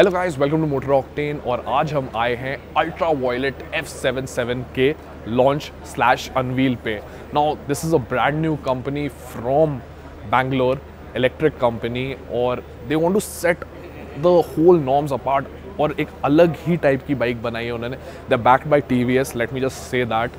Hello guys welcome to motor octane और आज हम आए हैं अल्ट्रा वॉयलेट F77 के लॉन्च स्लैश अनवील पे। Now this is a brand new company from Bangalore electric company और they want to set the whole norms apart और एक अलग ही टाइप की बाइक बनाई है उन्होंने। The backed by T V S let me just say that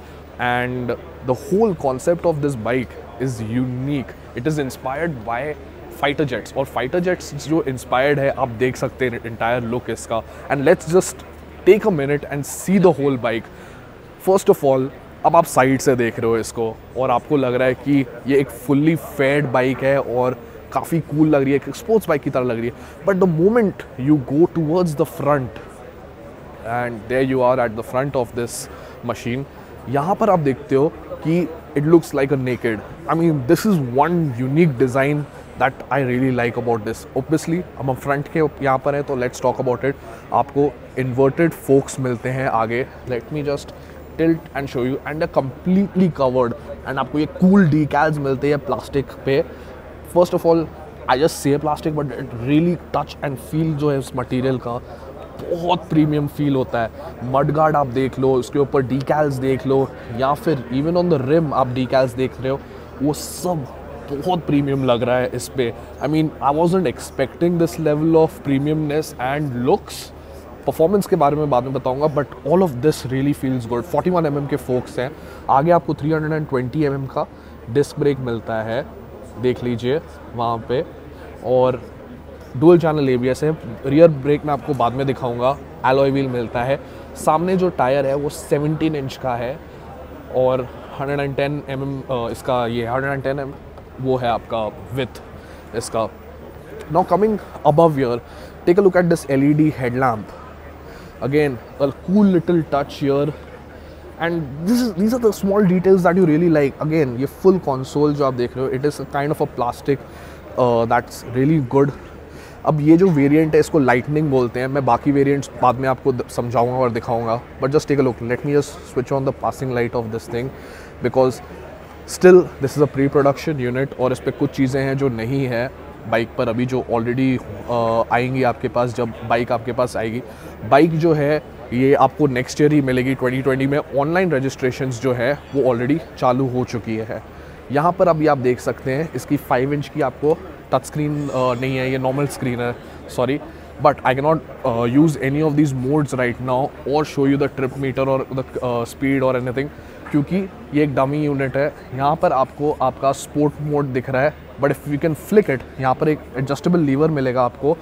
and the whole concept of this bike is unique it is inspired by fighter jets और fighter jets जो इंस्पायर्ड है, आप देख सकते हैं इंटायर लुक इसका. And let's just take a minute and see the whole bike first of all अब आप साइड से देख रहे हो इसको, और आपको लग रहा है कि ये एक फुल्ली फेड बाइक है और काफ़ी कूल लग रही है, एक स्पोर्ट्स बाइक की तरह लग रही है. But the moment you go towards the front and there you are at the front of this machine यहाँ पर आप देखते हो कि it looks like a naked I mean this is one unique design that I really like about this obviously हम हम front के यहाँ पर हैं तो लेट्स टॉक अबाउट इट आपको इन्वर्टेड फोक्स मिलते हैं आगे. Let me just tilt and show you and completely covered and आपको ये कूल डी मिलते हैं प्लास्टिक पे. First of all I just say plastic but it really touch and feel जो है उस मटीरियल का, बहुत प्रीमियम फील होता है. मड गार्ड आप देख लो, उसके ऊपर डी देख लो, या फिर इवन ऑन द रिम आप डी देख रहे हो, वो सब बहुत प्रीमियम लग रहा है इस पे. I mean I was not expecting this level of premiumness and looks performance के बारे में बाद में बताऊँगा but all of this really feels good 41 one mm के फोक्स हैं. आगे आपको 320 mm का डिस्क ब्रेक मिलता है. देख लीजिए वहाँ पे. और डुअल चैनल ए है. रियर ब्रेक में आपको बाद में दिखाऊँगा. एलॉय व्हील मिलता है. सामने जो टायर है वो 17 इंच का है. और 110 mm इसका ये 110 mm वो है आपका विथ इसका now coming above yeah take a look at this L E D headlamp again a cool little touch yeah and this is these are the small details that you really like again ये full console जो आप देख रहे हो it is a kind of a plastic that's really good अब ये जो variant है, इसको लाइटनिंग बोलते हैं। मैं बाकी वेरिएंट्स बाद में आपको समझाऊँगा और दिखाऊँगा। But just take a look let me just switch on the passing light of this thing because still this is a pre production unit और इस पर कुछ चीज़ें हैं जो नहीं है बाइक पर अभी जो ऑलरेडी आएँगी आपके पास जब बाइक आपके पास आएगी। बाइक जो है, ये आपको नेक्स्ट ईयर ही मिलेगी 2020 में। ऑनलाइन रजिस्ट्रेशन जो है, वो ऑलरेडी चालू हो चुकी है। यहाँ पर अभी आप देख सकते हैं, इसकी फाइव इंच की आपको टच स्क्रीन नहीं है, ये नॉर्मल स्क्रीन है sorry but I can not use any of these modes right now और show you the trip meter और द स्पीड और एनीथिंग क्योंकि ये एक डमी यूनिट है। यहाँ पर आपको आपका स्पोर्ट मोड दिख रहा है but if you can flick it यहाँ पर एक एडजस्टेबल लीवर मिलेगा आपको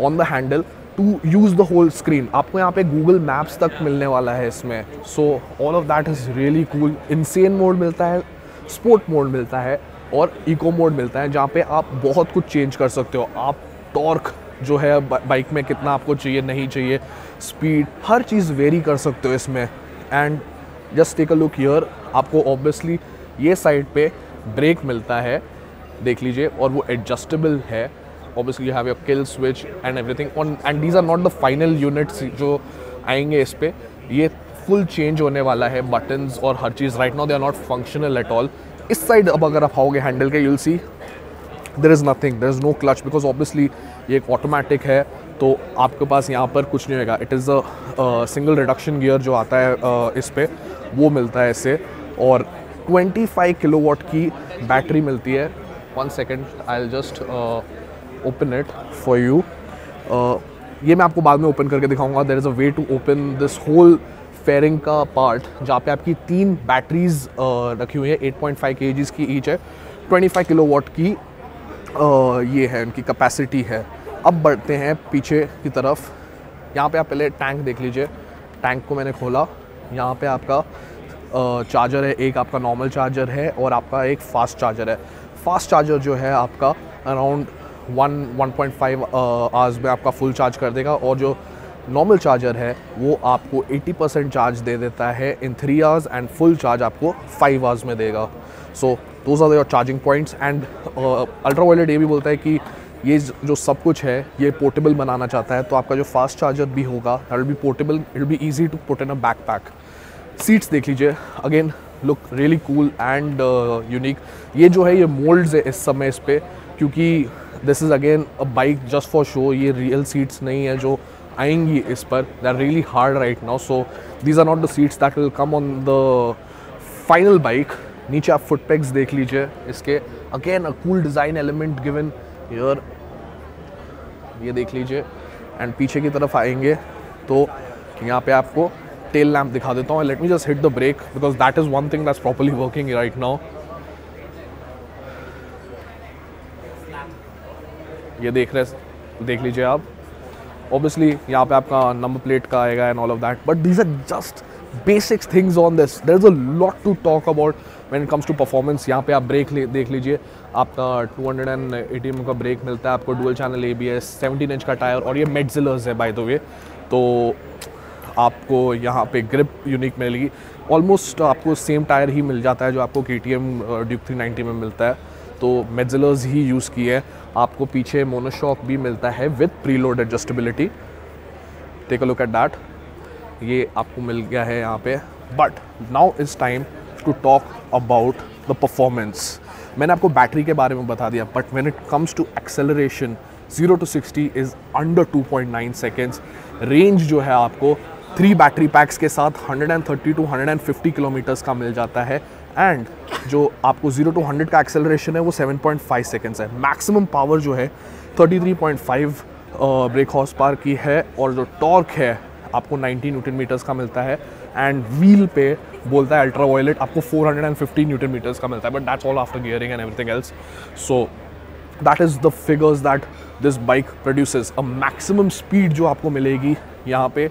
on the handle to use the whole screen आपको यहाँ पे गूगल मैप्स तक मिलने वाला है इसमें। So all of that is really cool insane mode मिलता है स्पोर्ट मोड मिलता है और इको मोड मिलता है, जहाँ पे आप बहुत कुछ चेंज कर सकते हो। आप टॉर्क जो है बाइक में कितना आपको चाहिए, नहीं चाहिए स्पीड हर चीज़ वेरी कर सकते हो इसमें। And just take a look here आपको ऑब्वियसली ये साइड पे ब्रेक मिलता है। देख लीजिए, और वो एडजस्टेबल है। Obviously have your kill switch and everything on and these are not the final units जो आएँगे इस पर ये फुल चेंज होने वाला है। बटन्स और हर चीज़। Right now they are not functional at all इस साइड अब अगर आप आओगे हैंडल के you'll see there is nothing there is no clutch because obviously ये एक ऑटोमेटिक है। तो आपके पास यहाँ पर कुछ नहीं होगा it is a single reduction gear जो आता है uh, इस पर वो मिलता है इससे। और 25 किलोवाट की बैटरी मिलती है। One second I just open it for you ये मैं आपको बाद में ओपन करके दिखाऊँगा। There is a way to open this whole fairing का पार्ट जहाँ पे आपकी तीन बैटरीज uh, रखी हुई है। 8.5 पॉइंट की ईच है। 25 किलोवाट की uh, ये है उनकी कैपेसिटी है। अब बढ़ते हैं पीछे की तरफ़। यहाँ पे आप पहले टैंक देख लीजिए। टैंक को मैंने खोला। यहाँ पे आपका चार्जर है। एक आपका नॉर्मल चार्जर है और आपका एक फ़ास्ट चार्जर है। फास्ट चार्जर जो है आपका around one one point five hours में आपका फुल चार्ज कर देगा और जो नॉर्मल चार्जर है, वो आपको 80 परसेंट चार्ज दे देता है in three hours and full charge आपको फाइव आवर्स में देगा। So are your charging points and ultraviolet ये भी बोलता है कि ये जो सब कुछ है, ये पोर्टेबल बनाना चाहता है तो आपका जो फास्ट चार्जर भी होगा that will be portable it will be easy to put in a backpack seats देख लीजिए again look really cool and unique ये जो है, ये मोल्ड्स है इस समय इस पर क्योंकि this is again a bike just for show ये रियल सीट्स नहीं है जो आएँगी इस पर they are really hard right now so these are not the seats that will come on the final bike नीचे आप फुट पैक्स देख लीजिए, इसके again a cool design element given yeah ये देख लीजिए। एंड पीछे की तरफ़ आएँगे तो यहाँ पे आपको टेल लैम्प दिखा देता हूँ। Let me just hit the brake because that is one thing that's properly working right now ये देख रहे देख लीजिए आप। ऑब्वियसली यहाँ पे आपका नंबर प्लेट का आएगा and all of that but these are just basic things on this there is a lot to talk about when it comes to performance यहाँ पे आप ब्रेक देख लीजिए। आपका 200 एंड एटी का ब्रेक मिलता है, आपको dual channel A B S seventeen inch का टायर और ये मेडजिलर्स है बाय द वे तो आपको यहाँ पे ग्रिप यूनिक मिलेगी। ऑलमोस्ट आपको सेम टायर ही मिल जाता है जो आपको K T M Duke three ninety में मिलता है। तो मेडजिलर्स ही यूज़ किए है। आपको पीछे मोनोशॉक भी मिलता है with preload adjustability take a look at that ये आपको मिल गया है यहाँ पे। But now is time to talk about the performance मैंने आपको बैटरी के बारे में बता दिया but when it comes to acceleration zero to 60 is under 2.9 seconds range जो है आपको थ्री बैटरी पैक्स के साथ 130 टू 150 किलोमीटर्स का मिल जाता है एंड जो आपको 0 टू 100 का एक्सेलरेशन है, वो 7.5 सेकेंड्स है। मैक्सिमम पावर जो है 33.5 ब्रेक हॉर्स पार की है, और जो टॉर्क है, आपको 90 न्यूटन मीटर्स का मिलता है। एंड व्हील पे बोलता है अल्ट्रा वायलेट आपको 450 न्यूटन मीटर्स का मिलता है but that's all after gearing and everything else so that is the figures that this bike produces a maximum speed जो आपको मिलेगी यहाँ पे,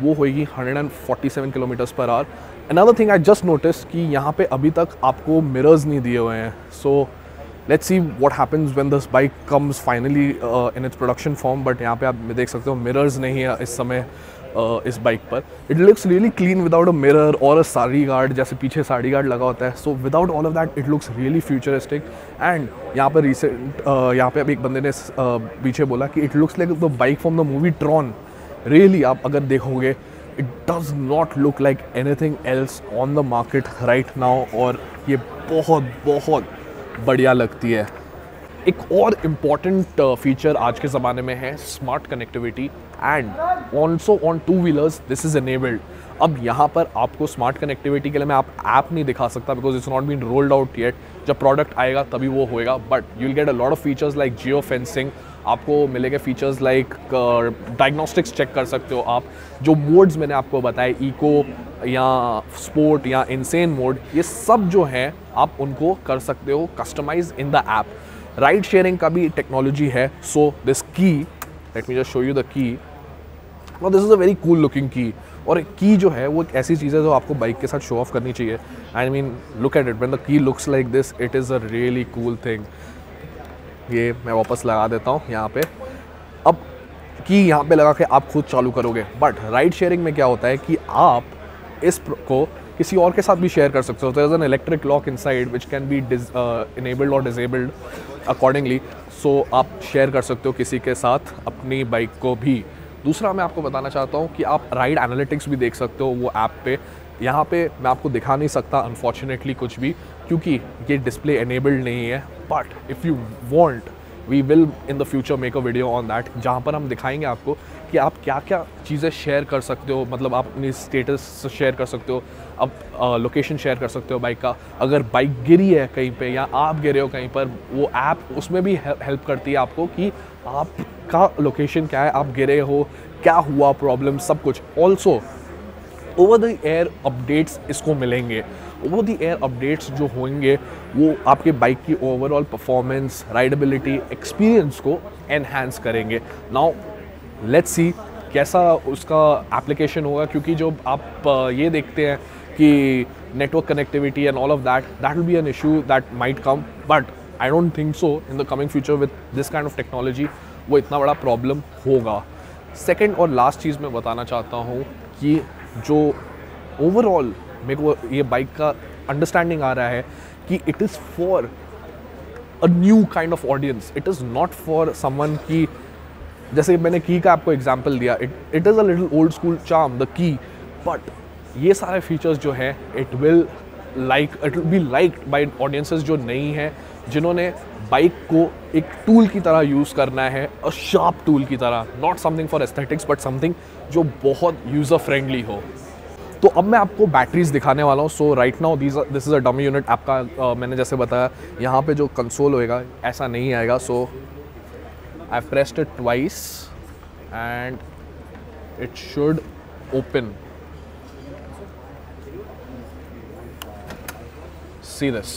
वो होएगी 147 kilometres per hour another thing I just notice कि यहाँ पे अभी तक आपको मिरर्स नहीं दिए हुए हैं. So let's see what happens when this bike comes finally in its production form but यहाँ पे आप देख सकते हो मिरर्स नहीं है इस समय. इस बाइक पर. It looks really clean without a mirror और अ साड़ी गार्ड जैसे पीछे साड़ी गार्ड लगा होता है. So without all of that it looks really futuristic and यहाँ पर रिसेंट uh, यहाँ पे अभी एक बंदे ने uh, पीछे बोला कि it looks like the bike from the movie Tron really आप अगर देखोगे it does not look like anything else on the market right now और ये बहुत बहुत बढ़िया लगती है. एक और इंपॉर्टेंट फीचर आज के ज़माने में है smart connectivity and also on two wheelers this is enabled अब यहाँ पर आपको स्मार्ट कनेक्टिविटी के लिए मैं आप ऐप नहीं दिखा सकता because it's not been rolled out yet जब प्रोडक्ट आएगा तभी वो होएगा but you will get a lot of features like geo fencing आपको मिलेंगे फीचर्स लाइक डायग्नोस्टिक्स चेक कर सकते हो आप. जो मोड्स मैंने आपको बताए इको या स्पोर्ट या इनसेन मोड ये सब जो हैं, आप उनको कर सकते हो customise in the app ride sharing का भी टेक्नोलॉजी है so this key let me just show you the key this is a very cool looking key और की जो है, वो एक ऐसी चीज़ है जो आपको बाइक के साथ शो ऑफ़ करनी चाहिए। I mean look at it when the key looks like this it is a really cool thing ये मैं वापस लगा देता हूँ यहाँ पे। अब की यहाँ पे लगा के आप खुद चालू करोगे। बट राइड शेयरिंग में क्या होता है कि आप इस को किसी और के साथ भी शेयर कर सकते हो। तो as an electric lock inside which can be enabled और डिजेबल्ड अकॉर्डिंगली सो आप शेयर कर सकते हो किसी के साथ अपनी बाइक को भी। दूसरा मैं आपको बताना चाहता हूँ कि आप राइड एनालिटिक्स भी देख सकते हो वो ऐप पे। यहाँ पे मैं आपको दिखा नहीं सकता अनफॉर्चुनेटली कुछ भी, क्योंकि ये डिस्प्ले एनेबल्ड नहीं है। But if you want we will in the future make a video on that जहाँ पर हम दिखाएँगे आपको कि आप क्या क्या चीज़ें शेयर कर सकते हो। मतलब आप अपनी स्टेटस शेयर कर सकते हो अब लोकेशन शेयर कर सकते हो बाइक का। अगर बाइक गिरी है कहीं पे या आप गिरे हो कहीं पर, वो ऐप उसमें भी हेल्प करती है आपको कि आपका लोकेशन क्या है, आप गिरे हो, क्या हुआ प्रॉब्लम सब कुछ। Also over the air updates इसको मिलेंगे। ओवर द एयर अपडेट्स जो होंगे, वो आपके बाइक की ओवरऑल परफॉर्मेंस राइडेबिलिटी एक्सपीरियंस को एनहेंस करेंगे। नाउ लेट्स सी कैसा उसका एप्लीकेशन होगा, क्योंकि जो आप ये देखते हैं कि network connectivity and all of that that will be an issue that might come but I don't think so in the coming future with this kind of technology वो इतना बड़ा प्रॉब्लम होगा। सेकेंड और लास्ट चीज़ मैं बताना चाहता हूँ कि जो ओवरऑल मेरे को ये बाइक का अंडरस्टैंडिंग आ रहा है कि it is for a new kind of audience it is not for someone की, जैसे मैंने की का आपको एग्ज़ाम्पल दिया it it is a little old school charm the key but ये सारे फीचर्स जो हैं it will like it will be like by audiences जो नहीं हैं, जिन्होंने बाइक को एक टूल की तरह यूज़ करना है अ शार्प टूल की तरह not something for aesthetics but something जो बहुत यूज़र फ्रेंडली हो। तो अब मैं आपको बैटरीज दिखाने वाला हूँ। So right now this this is a dummy unit आपका uh, मैंने जैसे बताया यहाँ पे जो कंसोल होएगा ऐसा नहीं आएगा। So I pressed it twice and it should open see this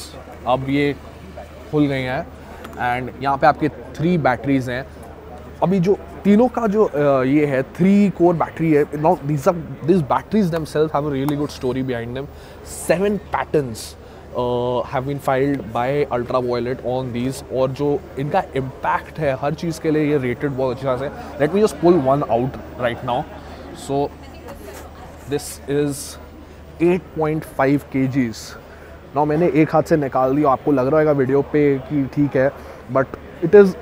अब ये खुल गई हैं। एंड यहाँ पे आपके थ्री बैटरीज हैं। अभी जो तीनों का जो ये है थ्री कोर बैटरी है now this are this batteries them self have a really good story behind them seven patterns have been filed by Ultraviolette on these और जो इनका इम्पैक्ट है हर चीज़ के लिए ये रेटेड बहुत अच्छी तरह से let me just pull one out right now so this is 8.5 kgs ना मैंने एक हाथ से निकाल दिया आपको लग रहा होगा वीडियो पे कि ठीक है but it is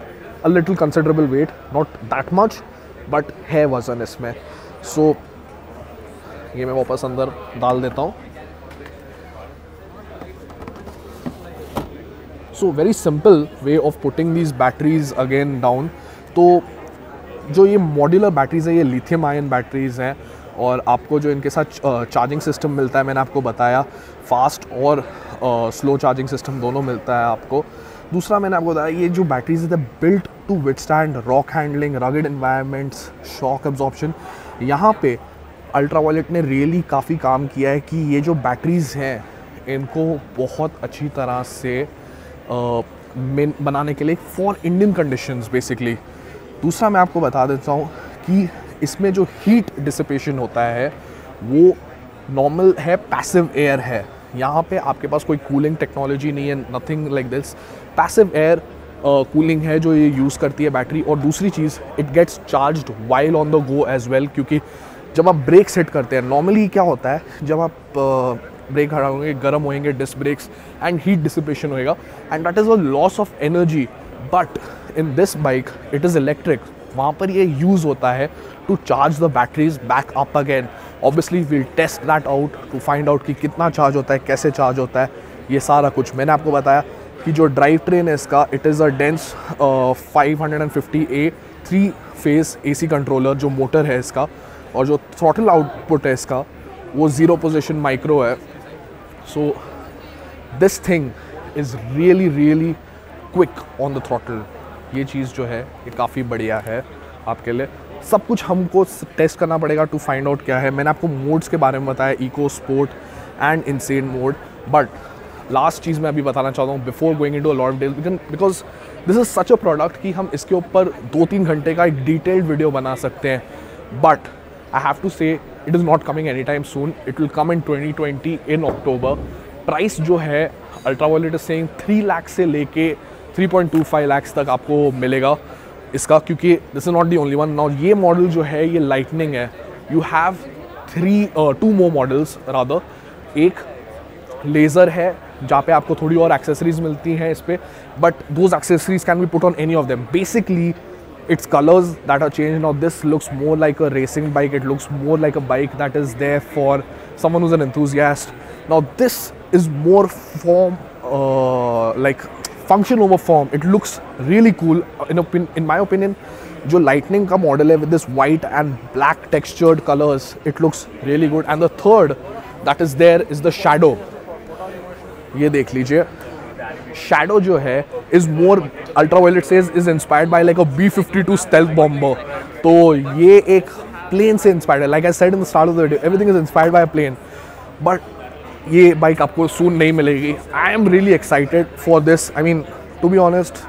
a little considerable weight not that much but है वज़न इसमें। सो so, ये मैं वापस अंदर डाल देता हूँ। So very simple way of putting these batteries again down तो जो ये मॉड्यूलर बैटरीज है ये लिथियम आयन बैटरीज हैं और आपको जो इनके साथ चार्जिंग सिस्टम मिलता है मैंने आपको बताया फास्ट और स्लो चार्जिंग सिस्टम दोनों मिलता है आपको। दूसरा मैंने आपको बताया ये जो बैटरीज है built to withstand rock handling rugged environments shock absorption यहाँ पे अल्ट्रा वॉलेट ने रियली काफ़ी काम किया है कि ये जो बैटरीज़ हैं इनको बहुत अच्छी तरह से आ, बनाने के लिए फॉर इंडियन कंडीशंस बेसिकली दूसरा मैं आपको बता देता हूँ कि इसमें जो हीट डिसिपेशन होता है, वो नॉर्मल है पैसिव एयर है। यहाँ पे आपके पास कोई कूलिंग टेक्नोलॉजी नहीं है nothing like this passive air cooling है जो ये यूज़ करती है बैटरी और दूसरी चीज़ it gets charge while on the go as well क्योंकि जब आप ब्रेक सेट करते हैं नॉर्मली क्या होता है, जब आप ब्रेक हरा होंगे, गर्म होएँगे disc brakes and heat dissipation होएगा and that is a loss of energy but in this bike it is electric वहाँ पर ये यूज़ होता है to charge the batteries back up again obviously will test that out to find out कि कितना charge होता है, कैसे चार्ज होता है, ये सारा कुछ मैंने आपको बताया कि जो ड्राइव ट्रेन है इसका it is a dense five hundred and fifty a three phase a controller जो मोटर है इसका और जो थ्रॉटल आउटपुट है इसका, वो ज़ीरो पोजिशन माइक्रो है. So this thing is really really quick on the throttle ये चीज़ जो है, ये काफ़ी बढ़िया है आपके लिए। सब कुछ हमको टेस्ट करना पड़ेगा टू फाइंड आउट क्या है। मैंने आपको मोड्स के बारे में बताया eco sport and insane mode but last चीज़ मैं अभी बताना चाहता हूँ before going into lot days because this is such a product कि हम इसके ऊपर दो तीन घंटे का एक डिटेल्ड वीडियो बना सकते हैं। But I have to say it is not coming any time soon it will come in 2020 in October price जो है Ultraviolette is saying three lakh से लेके three point two five lakhs तक आपको मिलेगा इसका, क्योंकि this is not the only one now ये मॉडल जो है, ये लाइटनिंग है. You have three two more models rather एक लेज़र है, जहाँ पे आपको थोड़ी और एक्सेसरीज मिलती हैं इस पर but those accessories can be put on any of them basically it's colours that are change not this looks more like a racing bike it looks more like a bike that is there for someone an enthusiast now this is more form like function over form it looks really cool in in my opinion जो lightning का model है with this white and black textured colours it looks really good and the third that is there is the Shadow ये देख लीजिए। Shadow जो है is more Ultraviolette says is inspired by like a B fifty two stealth bomber तो ये एक plane से inspired है। Like I said in the start of the video everything is inspired by a plane but ये bike आपको सून नहीं मिलेगी. I am really excited for this I mean to be honest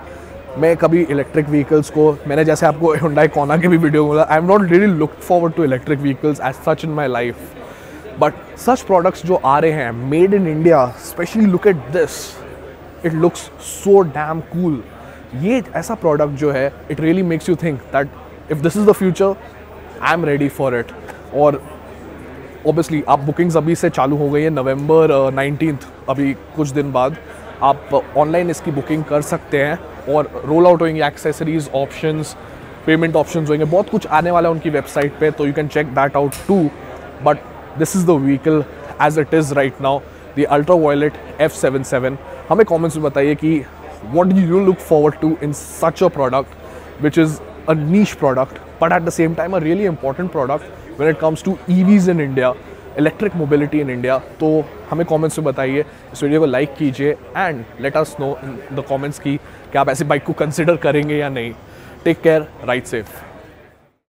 मैं कभी इलेक्ट्रिक व्हीकल्स को, मैंने जैसे आपको हुंडई कोना के भी वीडियो बोला I am not really look forward to electric vehicles as such in my life but such products जो आ रहे हैं made in India specially look at this it looks so damn cool ये ऐसा प्रोडक्ट जो है it really makes you think that if this is the future I am ready for it और obviously आप बुकिंग्स अभी से चालू हो गई है नवंबर नाइनटीन अभी कुछ दिन बाद। आप ऑनलाइन इसकी बुकिंग कर सकते हैं और रोल आउट होंगे एक्सेसरीज ऑप्शंस पेमेंट ऑप्शंस होंगे बहुत कुछ आने वाला है उनकी वेबसाइट पे तो you can check that out too but this is the vehicle as it is right now the Ultraviolette F seven seven हमें कॉमेंट्स में बताइए कि what you look forward to in such a product, which is a niche product, but at the same time, a really important product when it comes to EVs in India electric mobility in India तो हमें comments में बताइए, इस video को like कीजिए and let us know in the comments की कि आप ऐसी बाइक को कंसिडर करेंगे या नहीं. Take care ride safe